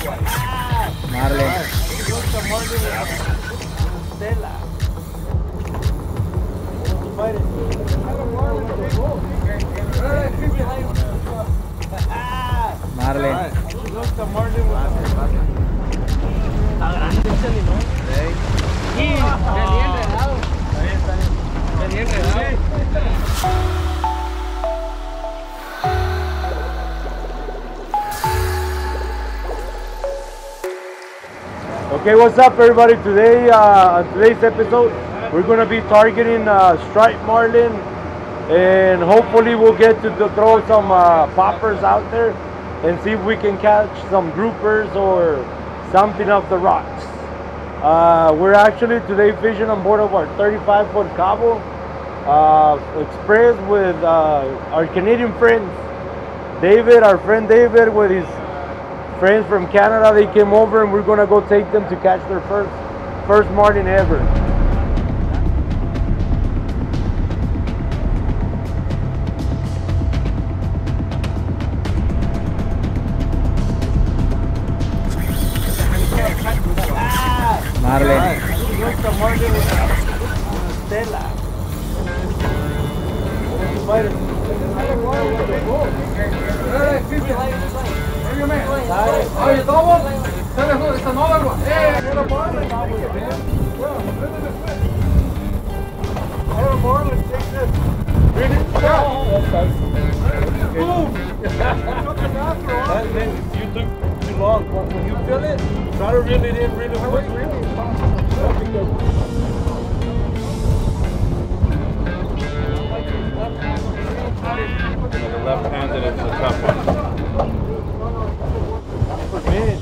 Marley. Marley. Está grande ese limón. Sí. Y venía enredado. Venía enredado. Okay, what's up, everybody? Today, uh, on today's episode, we're going to be targeting uh, striped marlin, and hopefully, we'll get to, to throw some uh, poppers out there and see if we can catch some groupers or something off the rocks. Uh, we're actually today fishing on board of our 35 foot Cabo uh, Express with uh, our Canadian friends. David, our friend David, with his friends from Canada, they came over and we're gonna go take them to catch their first first marlin ever. Took too long. When you feel it, try to reel it in really quick. Left-handed, it's a tough one. Man,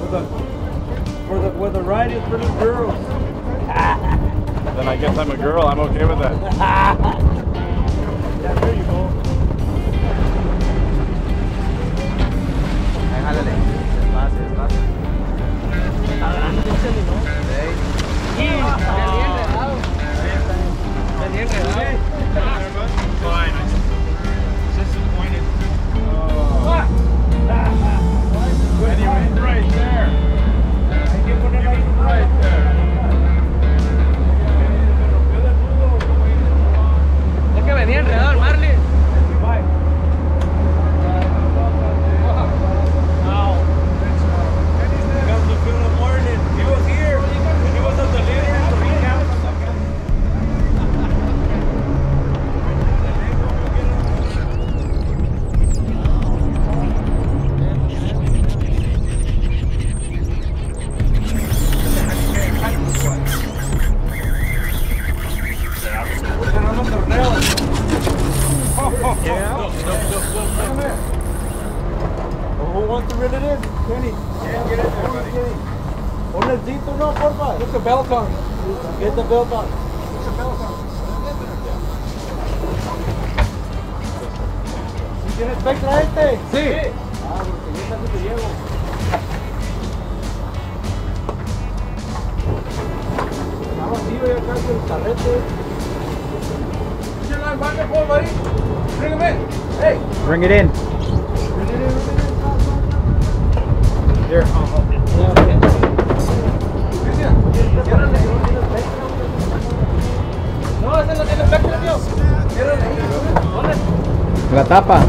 with the, for the, with the right is for the girls. Then I guess I'm a girl. I'm okay with that. Yeah, there you go. 시청能주셔 서. Get the belt on. Put the belt on. ¿Tienes espectra este? Sí. Ah, porque yo también te llevo. Está vacío ya casi el carrete. You know, back and forth, buddy. Bring him in. Hey. Bring it in. Here. No, ese no tiene efecto, tío. Quédale ahí. La tapa.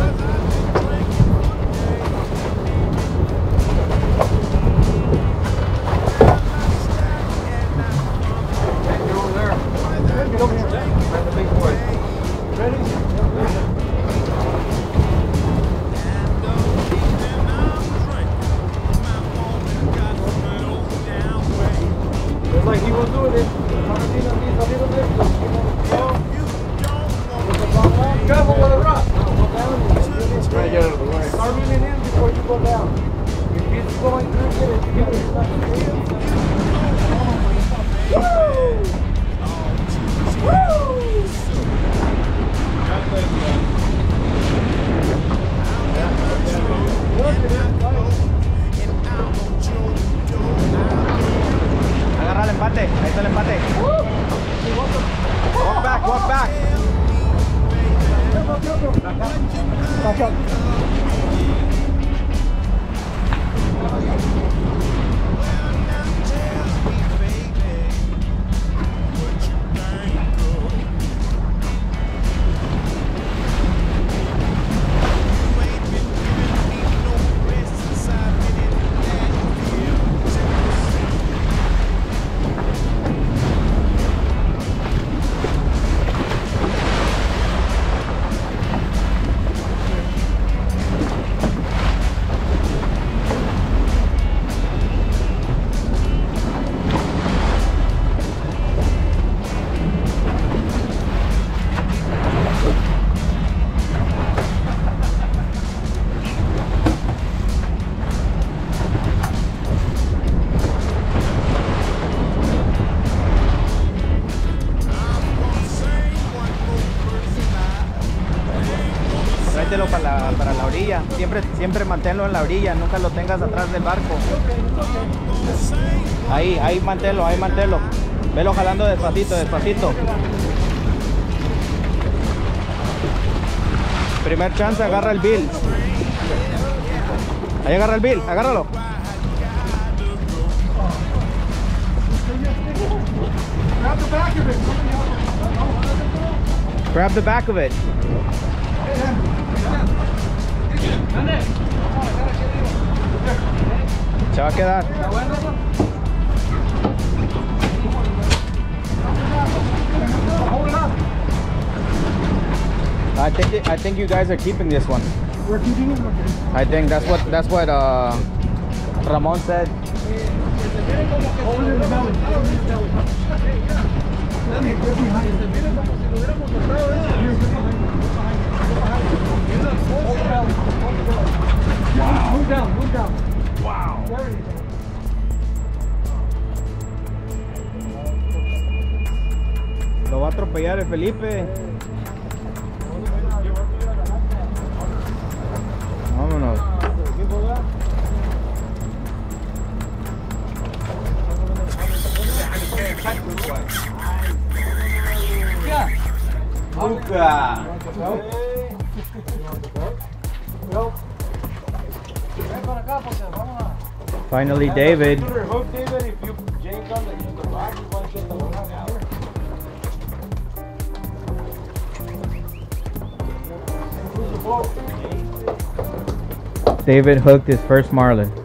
Ahí está el empate. Walk back, walk back. Manténlo en la orilla, nunca lo tengas atrás del barco. Ahí, ahí manténlo, ahí manténlo. Velo jalando despacito, despacito. Primer chance, agarra el bill. Ahí agarra el bill, agárralo. Grab the back of it. Se va a quedar. I think it- I think you guys are keeping this one. We're keeping it. I think that's what that's what uh, Ramon said. Wow. Down, move down. Wow. There. Lo va a atropellar Felipe. Vámonos. The boat? David hooked his first marlin.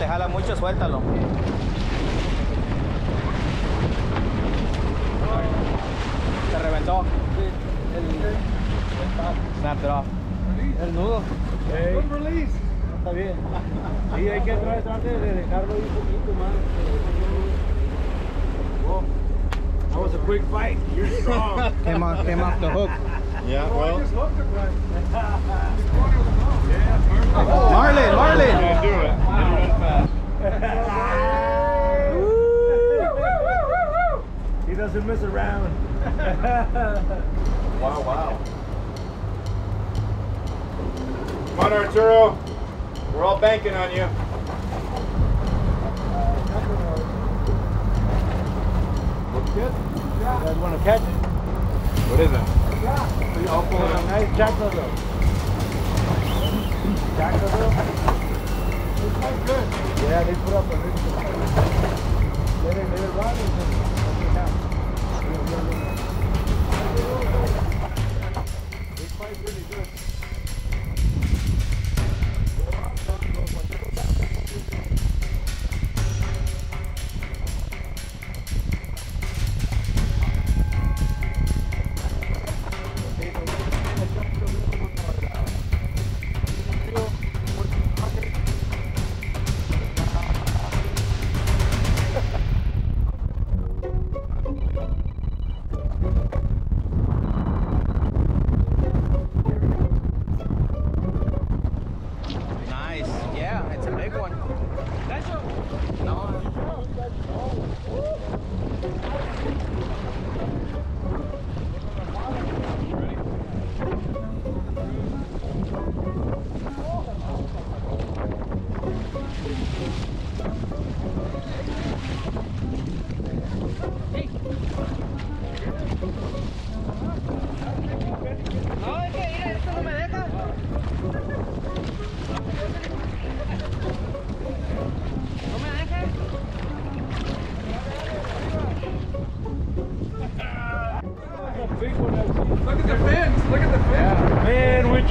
Te jala mucho, suéltalo. Se reventó. Snapped it off. El nudo. Good release. Está bien. Sí, hay que tratar de de dejarlo ahí un poquito más. Whoa. That was a quick fight. You're strong. Came off, came off the hook. Yeah, well, banking on you. Looks good. You guys want to catch it? What is it? I'll pull it. Nice Jacksonville. Jacksonville. It's quite good. Yeah, they put up a really good fight. Let it, let it run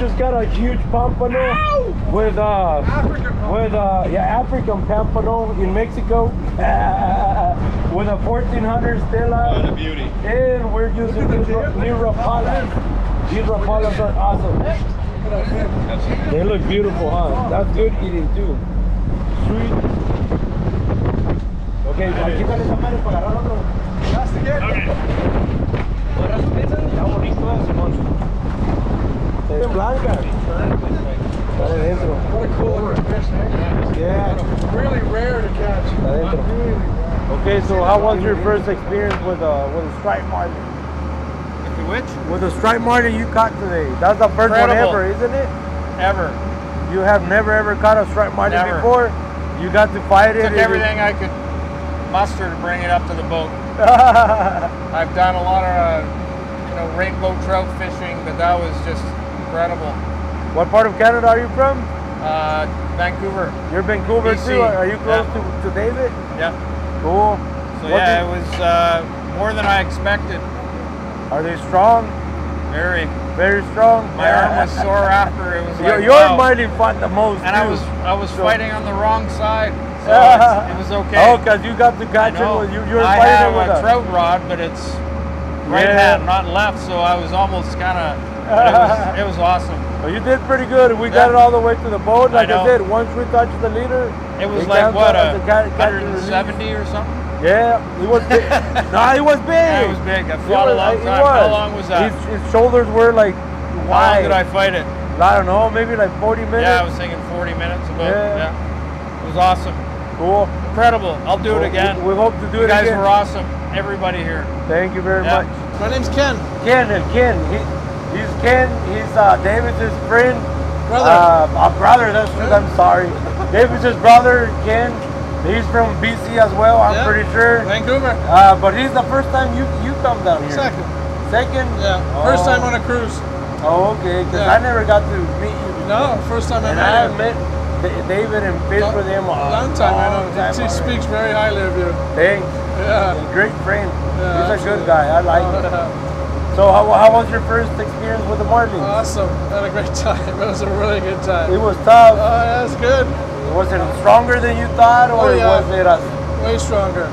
just got a huge pompano with uh with uh yeah African pompano in Mexico with a 1400 Stella What a beauty. and we're using these ra- new Rapalas. These Rapalas are awesome. They look beautiful, huh? That's good eating too. Sweet. Okay, aquí quítale esa madre para agarrar otro. Es blanca. Está de dentro. What a cool fish, eh? Yeah. Really rare to catch. Está dentro. Okay, so how was your first experience with uh with a striped marlin? Which? With a striped marlin you caught today. That's the first one ever, isn't it? Ever. You have never ever caught a striped marlin Never. before. You got to fight it. Took Is it- everything I could muster to bring it up to the boat. I've done a lot of, uh, you know, rainbow trout fishing, but that was just incredible. what part of Canada are you from? Uh, Vancouver. You're Vancouver BC. too. Are you close Yeah. to, to David? Yeah. Cool. So What yeah, it was uh, more than I expected. Are they strong? Very. Very strong. My arm was sore after. It was Your, like your wow. marlin fought the most. and I was I was So- fighting on the wrong side, so it was okay. Oh, because you got I catch with- You, you were I fighting have with a trout rod, but it's right Yeah. hand, not left, so I was almost kind of. It was, it was awesome. Well, you did pretty good. We got it all the way to the boat. Like I, know. said, once we touched the leader, It was like what a a ca- catch and release. 170 or something. Yeah, he was big. nah, he was big. Yeah, it was big. I He fought a was- long he time. was. How long was that? His, his shoulders were like wide. How long did I fight it? I don't know, maybe like 40 minutes. Yeah, I was thinking 40 minutes about. Yeah. Yeah. It was awesome. cool. Incredible. I'll do it again. We, we hope to do you it guys again. Guys were awesome. Everybody here. Thank you very Yeah. much. My name's Ken. Ken and Ken, he, he's Ken. He's uh, David's friend. Brother. Uh, brother. That's what I'm sorry. David's his brother, Ken. He's from BC as well. I'm Yeah. pretty sure. Vancouver. Uh, but he's the first time you you come down here. Second. Second? Yeah. First Oh. time on a cruise. Oh, okay. Because Yeah. I never got to meet you. before. No, first time I And met I have him. met Da- David and Long- with him a Long time, I long know. time he already. speaks very highly of you. Thanks. Yeah. A great friend. Yeah, He's a good guy. I like him. Uh, So how, how was your first experience with the Marlins? awesome. Had a great time. It was a really good time. it was tough. Oh, yeah, it's good. Was it stronger than you thought, or Oh, yeah. was it a, Way stronger.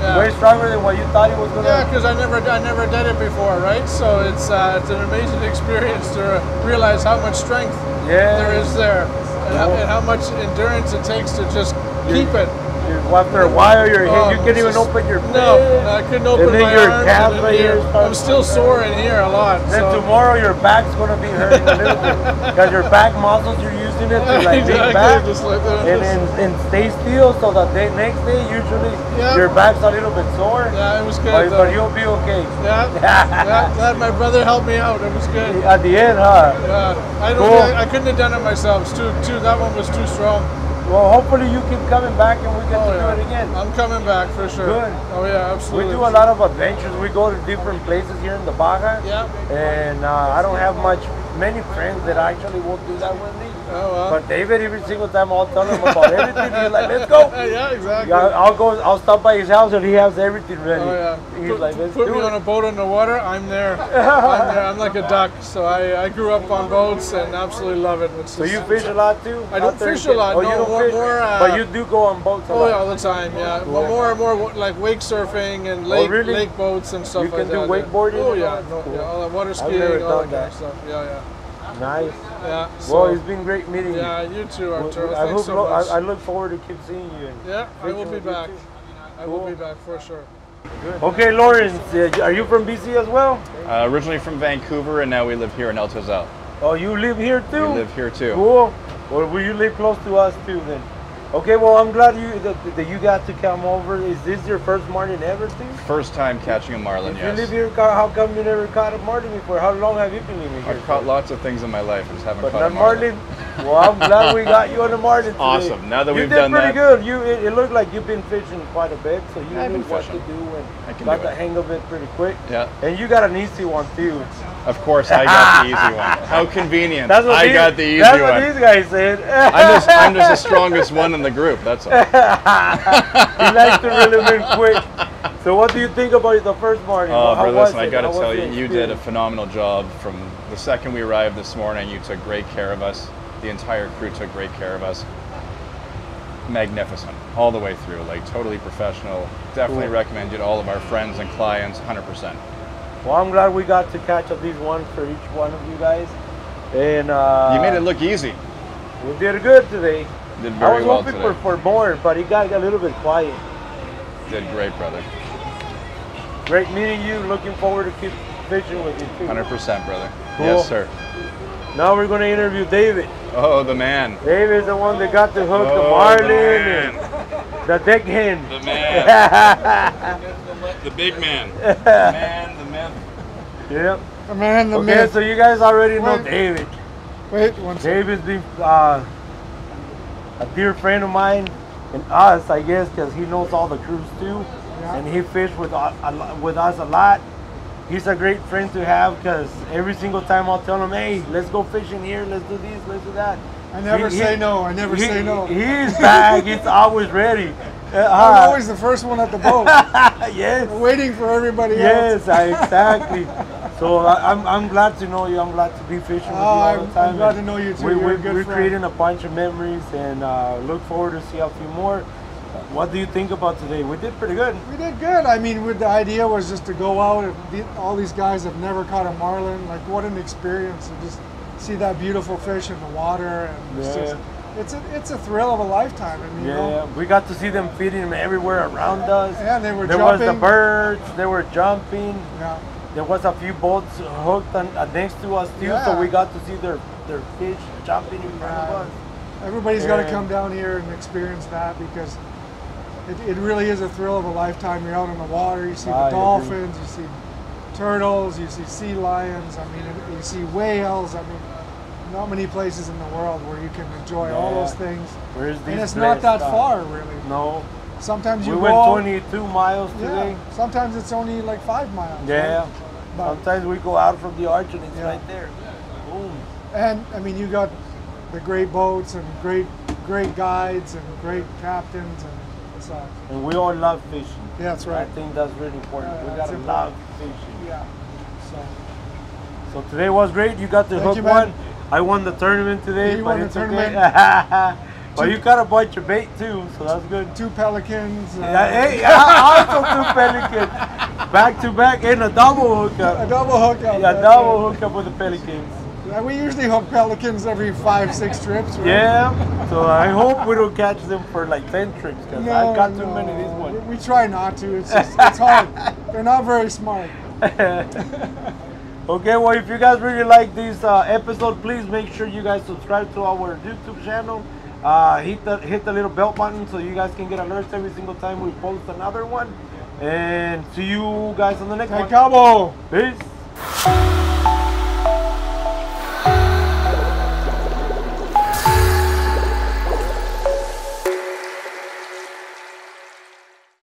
Yeah. way stronger than what you thought it was gonna? Yeah, because I never, I never did it before, right? So it's, uh, it's an amazing experience to realize how much strength Yeah. there is there, and how, and how much endurance it takes to just keep it. After a while, your Oh, hand, you can't even open your No. I couldn't open then my your arms. calf and right here I'm still sore in here a lot. Then so. tomorrow your back's gonna be hurting a little bit because your back muscles you're using it to like Exactly, back just like that, and, and, and stay still so that day next day usually Yeah. your back's a little bit sore. Yeah, it was good. But, but you'll be okay. Yeah, yeah, glad my brother helped me out. It was good. At the end, huh? Yeah, I don't. Cool. I, I couldn't have done it myself. It's too, too. That one was too strong. Well, hopefully you keep coming back and we get Oh, to yeah. do it again. I'm coming back for sure. Good. Oh yeah, absolutely. We do a lot of adventures. We go to different places here in the Baja. Yeah. And uh, I don't have much, many friends that actually won't do that with me. Oh well. But David, every single time I'll tell him about everything, he's like, let's go. yeah, exactly. Yeah, I'll go. I'll stop by his house and he has everything ready. Oh yeah. He's put like, let's put me it. on a boat in the water. I'm there. I'm there. I'm like a duck. So I, I grew up on boats and absolutely love it. It's so you fish a lot too? I don't Out there in fish a lot, Oh, no, you don't more- fish, more, uh, but you do go on boats a Oh yeah, all the time. Yeah, Cool. but more and more like wake surfing and lake Oh, really? lake boats and stuff You like can do that. wakeboarding Oh yeah, no, Cool. yeah, all that water skiing, all that kind of stuff. Yeah, yeah, Nice. yeah, yeah. Well, So, it's been great meeting you. yeah, you too, Well, Arturo. I, Thanks hope so lo- much. I, I look forward to keep seeing you. Yeah, I will be back. too. I will be back for sure. Okay, Lawrence, uh, are you from BC as well? Uh, originally from Vancouver, and now we live here in El Tezal. Oh, you live here We too? live here too. Cool. Well, will you live close to us too then? Okay, well, I'm glad you that, that you got to come over. Is this your first marlin ever too? First time catching a marlin, If you live here, how come you never caught a marlin before? How long have you been living here? I've caught lots of things in my life, I just haven't But caught not a marlin. marlin. Well, I'm glad we got you on the marlin today. Awesome. Now that you we've done that. You did done pretty that- good. You it, it looked like you've been fishing quite a bit, so you I've knew what to do and I can got do the it. hang of it pretty quick. Yeah. And you got an easy one too. Of course, I got the easy one. How convenient. That's what I these, got the easy That's one. what these guys said. I'm just, I'm just the strongest one in the group. That's all. he likes to reel him in quick. So what do you think about the first morning? Oh, How bro, was listen, I it? got to tell you, you did a phenomenal job from the second we arrived this morning. You took great care of us. The entire crew took great care of us. Magnificent, all the way through. Like totally professional. Definitely Cool. recommend you to all of our friends and clients, 100%. Well, I'm glad we got to catch at least one for each one of you guys. And uh, you made it look easy. We did good today. Did very I was well hoping today. for, for more, but it got a little bit quiet. Did great, brother. Great meeting you. Looking forward to keep fishing with you too. 100%, brother. Cool. Yes, sir. Now we're gonna interview David. Oh, the man. David's the one that got the hook, the Oh, marlin, man. and the deck hen. The man. the big man. The man, the myth. yep. The man, the man. Okay, myth. so you guys already know Wait. David. Wait one second. David's been uh, a dear friend of mine and us, I guess, because he knows all the crews too, Yeah. and he fished with a, a with us a lot. He's a great friend to have because every single time I'll tell him, "Hey, let's go fishing here. Let's do this. Let's do that." I never say no. I never he- say no. He's back. He's always ready. Uh, I'm always the first one at the boat, yes. waiting for everybody else. Yes, exactly. So I, I'm, I'm glad to know you. I'm glad to be fishing with you Oh, all I'm- the time. I'm glad And to know you too. We, You're a good we're creating a bunch of memories and uh, look forward to see a few more. What do you think about today? We did pretty good. We did good. I mean, with the idea was just to go out all these guys have never caught a marlin. Like, what an experience to just see that beautiful fish in the water, and it's Yeah. just it's a it's a thrill of a lifetime. I mean, you Yeah, know, we got to see them feeding them everywhere around us. Yeah, they were there was the birds. They were jumping. yeah, There was a few boats hooked on, uh, next to us too, so we got to see their their fish jumping in front of us. everybody's got to come down here and experience that because it, it really is a thrill of a lifetime. You're out in the water, you see I the agree. dolphins, you see turtles, you see sea lions. I mean, you see whales. I mean, not many places in the world where you can enjoy all those things. And it's not that far, really. No, Sometimes you we go went out- 22 miles Yeah. today. Sometimes it's only like five miles. Yeah. right? But, Sometimes we go out from the arch and it's Yeah. right there. Boom. and I mean, you got the great boats and great, great guides and great captains, and And we all love fishing. yeah, that's right. I think that's really important. We gotta important. love fishing. Yeah. So So today was great. You got the Thank hook you, one. I won the tournament today, You but won the it's tournament. okay. but you got a bunch of bait too, so that's good. two pelicans. Uh, Yeah, hey, I also two pelicans, back to back, and a double hookup. a double hookup. Yeah, double hookup with the pelicans. Yeah, we usually hook pelicans every five, six trips. Right? Yeah, so I hope we don't catch them for like 10 trips because No, I've got too many this We, one. we try not to. It's just, it's hard. They're not very smart. okay, well, if you guys really like this uh, episode, please make sure you guys subscribe to our YouTube channel. Uh, hit the hit the little bell button so you guys can get alerts every single time we post another one. And see you guys on the next Hey, one. Cabo. Peace.